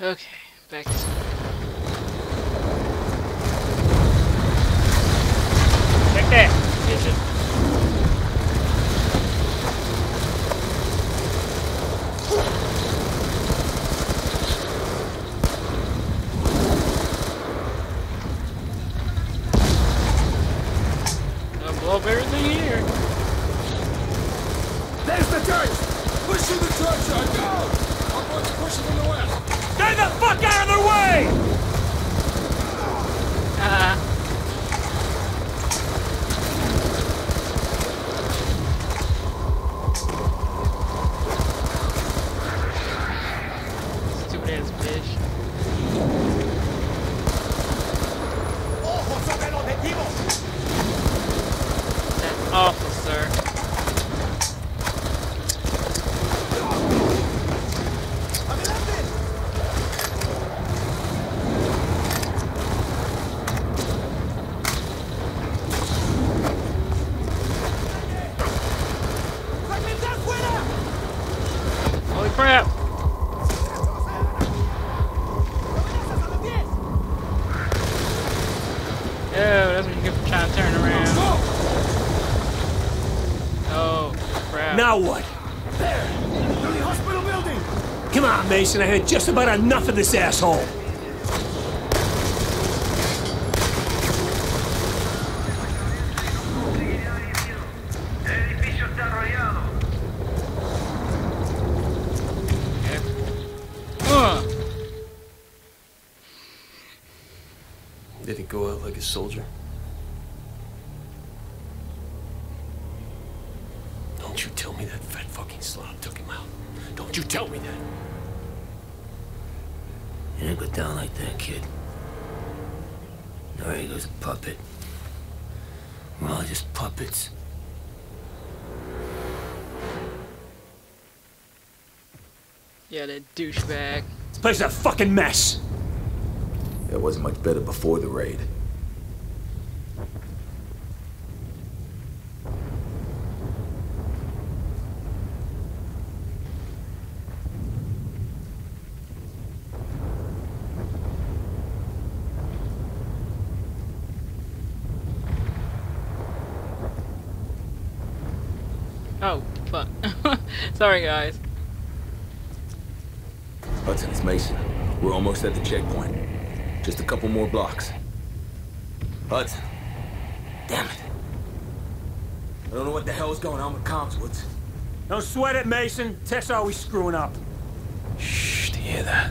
Okay, back to Check that, bitches. I'll blow up everything here. There's the church! Pushing the church! Go! Our boys pushing from the west! Stay the fuck out of their way! Uh, stupid ass bitch. ¡Ojo sobre el objetivo! That's awful, sir. ¡Adelante! ¡Fragmentar fuera! Holy crap! ¡Amenazas a los pies! Oh, that's what you get for trying to turn around. Oh, crap. Now what? ¡To the hospital building! Come on, Mason. I had just about enough of this asshole. Did he go out like a soldier? Don't you tell me that fat fucking slob took him out. Don't you tell me that. You didn't go down like that, kid. There he goes a puppet. We're all just puppets. yeah, that douchebag. This place is a fucking mess. It wasn't much better before the raid. Oh, fuck. Sorry, guys. Hudson, it's Mason. We're almost at the checkpoint. Just a couple more blocks. Hudson. Damn it. I don't know what the hell is going on with comms, Woods. Don't sweat it, Mason. Tech's always screwing up. Shh, do you hear that?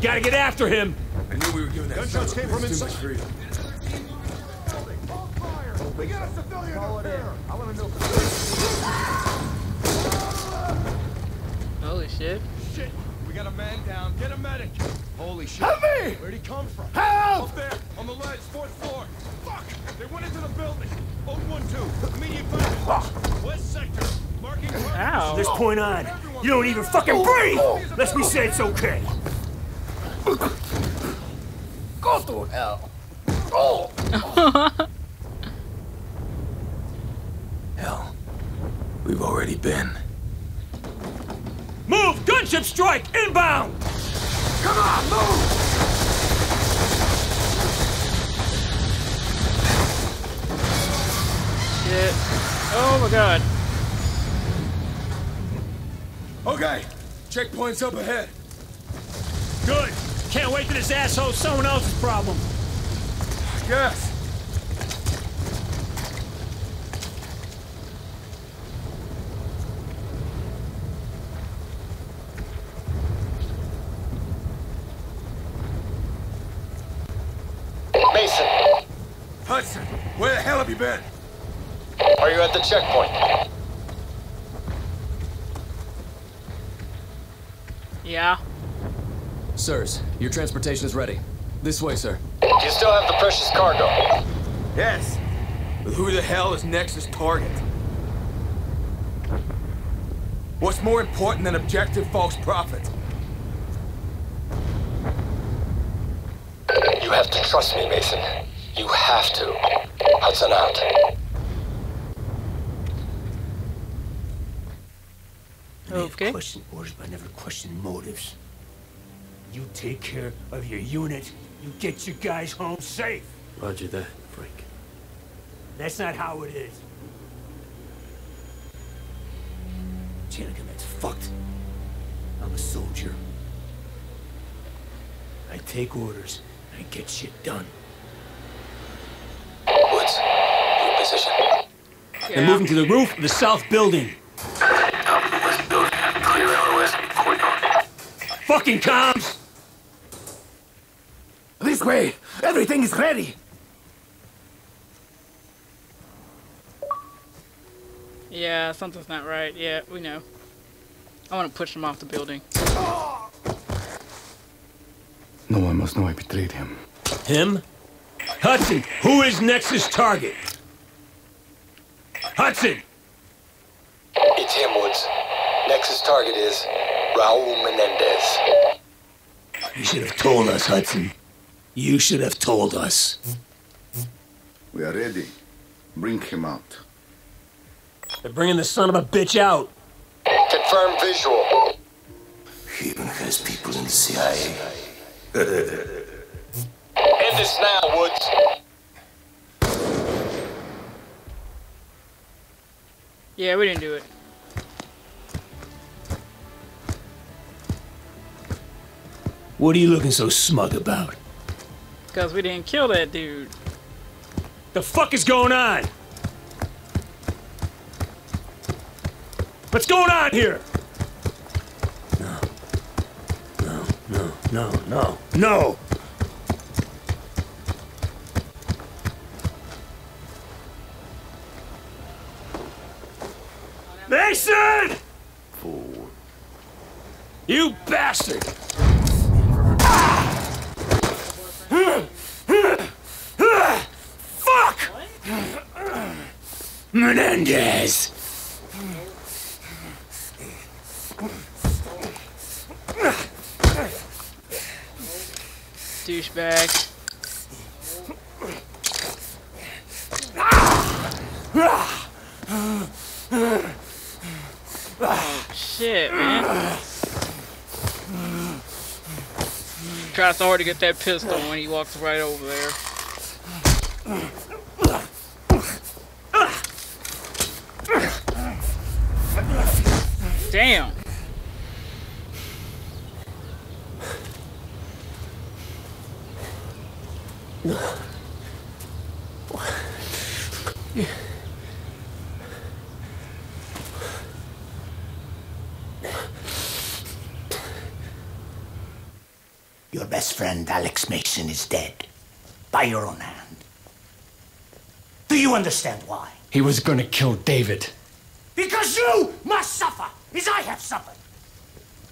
gotta get after him. I knew we were giving that Gunshots came from too inside. much freedom. Hold fire! We got a civilian up there! I want to know Holy shit. Shit! We got a man down. Get a medic! Holy shit! Help me! Where'd he come from? Help! Up there, on the ledge, fourth floor. Fuck! They went into the building. 012, immediate fire. West sector, marking. Ow. From this point on, you don't even fucking breathe unless we say it's okay. Go to hell. Oh. Hell, we've already been. Move! Gunship strike! Inbound! Come on, move! Shit. Oh my god. Okay, checkpoint's up ahead right to this asshole someone else's problem. Yes. Mason. Hudson, where the hell have you been? Are you at the checkpoint? Yeah. Sirs, your transportation is ready. This way, sir. Do you still have the precious cargo? Yes. But who the hell is Nexus target? What's more important than objective false profit? You have to trust me, Mason. You have to. Hudson out. I may Okay. have questioned orders, but I never questioned motives. You take care of your unit, you get your guys home safe. Roger that, Frank. That's not how it is. Jenica, that's fucked. I'm a soldier. I take orders, I get shit done. Woods, new position. They're moving to the roof of the south building. West building. Clear LOS before dawn. Fucking comms! This way! Everything is ready! Yeah, something's not right. Yeah, we know. I want to push him off the building. No one must know I betrayed him. Him? Hudson, who is Nexus target? Hudson! It's him, Woods. Nexus target is Raul Menendez. You should have told us, Hudson. You should have told us. We are ready. Bring him out. They're bringing the son of a bitch out. Confirm visual. He even has people in the CIA. End this now, Woods. Yeah, we didn't do it. What are you looking so smug about? Because we didn't kill that dude. The fuck is going on? What's going on here? No. No, no, no, no, no! Mason! Fool. You bastard! Fuck! Menendez! Douchebag. Oh, Shit, man. Try so hard to get that pistol when he walks right over there. Damn. Your best friend, Alex Mason, is dead. By your own hand. Do you understand why? He was gonna kill David. Because you must suffer, as I have suffered.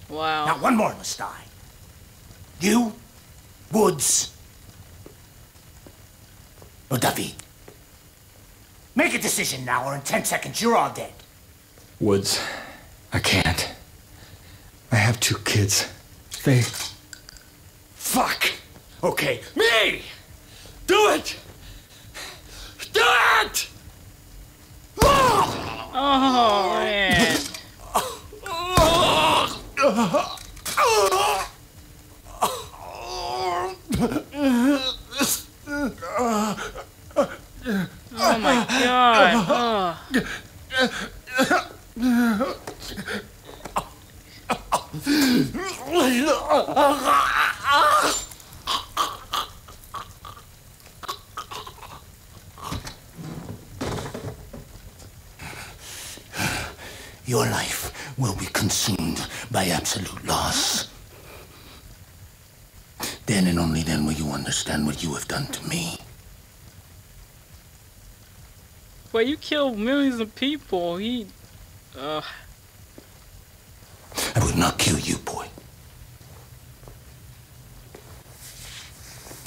Wow. Now, one more must die. You, Woods, or David. Make a decision now, or in ten seconds you're all dead. Woods, I can't. I have two kids. They. Fuck! Okay, me! Do it! Do it! Oh, man. Oh my god. Oh. Your life will be consumed by absolute loss. Then and only then will you understand what you have done to me. Well, you killed millions of people. He, uh, I will not kill you, boy.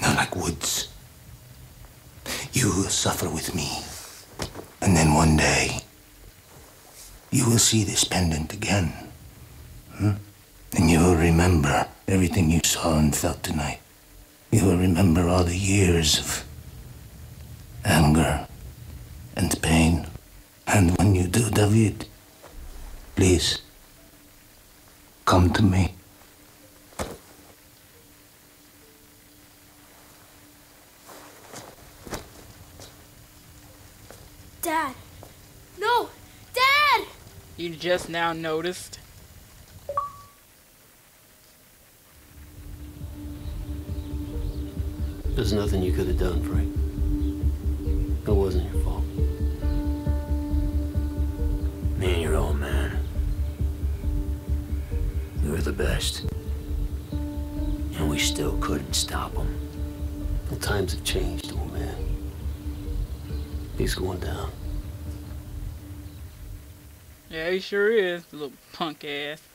Not like Woods. You will suffer with me. And then one day, you will see this pendant again. Hmm? And you will remember everything you saw and felt tonight. You will remember all the years of anger and pain. And when you do, David, please come to me. Dad. No! Dad! you just now noticed. There's nothing you could have done, Frank. It wasn't your fault. Me and your old man. We were the best. And we still couldn't stop him. Well, times have changed, old man. He's going down. Yeah, he sure is. Little punk ass.